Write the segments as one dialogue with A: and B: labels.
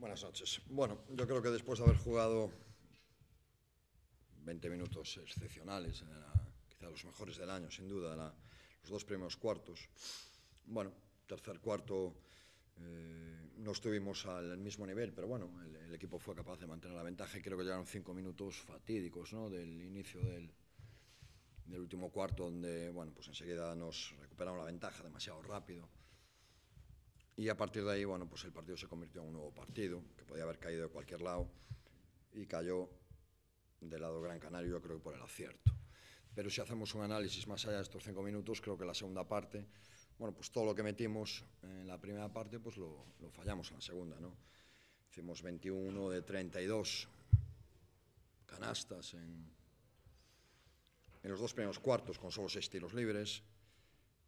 A: Buenas noches. Bueno, yo creo que después de haber jugado 20 minutos excepcionales, quizá los mejores del año, sin duda, los dos primeros cuartos, bueno, tercer cuarto eh, no estuvimos al mismo nivel, pero bueno, el, equipo fue capaz de mantener la ventaja y creo que llegaron cinco minutos fatídicos ¿no? del inicio del, último cuarto, donde bueno, pues enseguida nos recuperamos la ventaja demasiado rápido. Y a partir de ahí, bueno, pues el partido se convirtió en un nuevo partido, que podía haber caído de cualquier lado, y cayó del lado Gran Canario, yo creo que por el acierto. Pero si hacemos un análisis más allá de estos cinco minutos, creo que la segunda parte, bueno, pues todo lo que metimos en la primera parte, pues lo, lo fallamos en la segunda, ¿no? Hicimos 21 de 32 canastas en, en los dos primeros cuartos con solo seis tiros libres,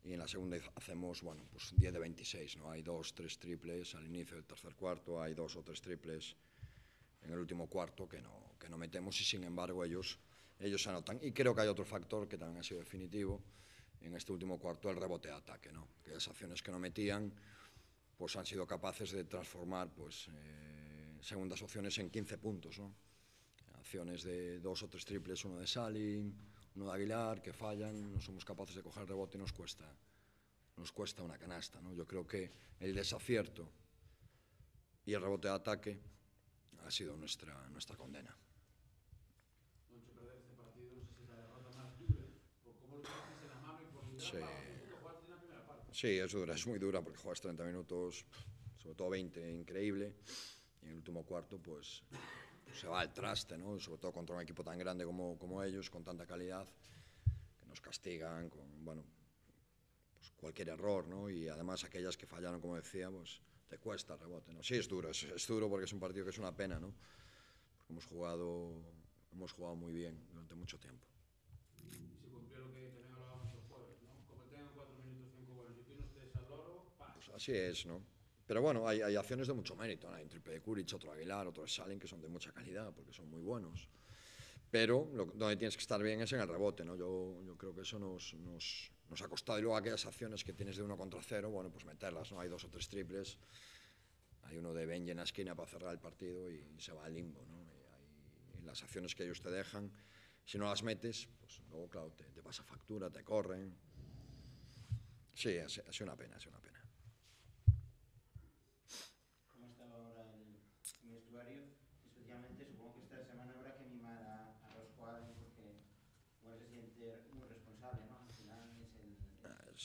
A: y en la segunda hacemos, bueno, pues 10 de 26, ¿no? Hay dos, tres triples al inicio del tercer cuarto, hay dos o tres triples en el último cuarto que no, que no metemos y sin embargo ellos, ellos anotan. Y creo que hay otro factor que también ha sido definitivo en este último cuarto, el rebote de ataque, ¿no? Que las acciones que no metían, pues han sido capaces de transformar, pues, eh, segundas opciones en 15 puntos, ¿no? Acciones de dos o tres triples, uno de Salin, uno de Aguilar, que fallan, no somos capaces de coger el rebote y nos cuesta, nos cuesta una canasta. ¿no? Yo creo que el desacierto y el rebote de ataque ha sido nuestra, nuestra condena. Sí. sí, es dura, es muy dura porque juegas 30 minutos, sobre todo 20, increíble. Y en el último cuarto, pues se va al traste, ¿no? sobre todo contra un equipo tan grande como, como ellos, con tanta calidad, que nos castigan con bueno, pues cualquier error, ¿no? y además aquellas que fallaron, como decía, pues te cuesta el rebote. ¿no? Sí, es duro, es, es duro porque es un partido que es una pena, ¿no? porque hemos jugado, hemos jugado muy bien durante mucho tiempo. Pues así es, ¿no? Pero bueno, hay, hay acciones de mucho mérito, hay un triple de Kuric, otro Aguilar, otro Salen, que son de mucha calidad, porque son muy buenos. Pero lo, donde tienes que estar bien es en el rebote, ¿no? Yo, yo creo que eso nos, nos, nos, ha costado. Y luego aquellas acciones que tienes de uno contra cero, bueno, pues meterlas, ¿no? Hay dos o tres triples, hay uno de Benji en la esquina para cerrar el partido y, se va al limbo, ¿no? Y, las acciones que ellos te dejan, si no las metes, pues luego, claro, te, te pasa factura, te corren. Sí, ha, sido una pena, ha una pena.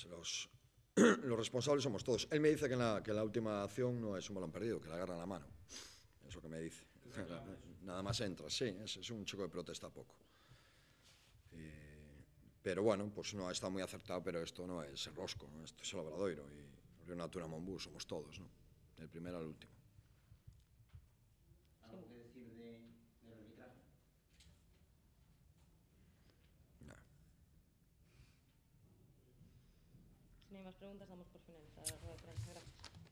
A: Los, los responsables somos todos. Él me dice que la, que la última acción no es un balón perdido, que le agarran la mano. Eso que me dice. Nada más entra, sí, es, un chico que protesta poco. Eh, pero bueno, pues no está muy acertado, pero esto no es el Rosco, esto es el Obradoiro y Río Natura Mombú, somos todos, ¿no? Del primero al último.
B: Si no hay más preguntas, damos por finalizada. Gracias.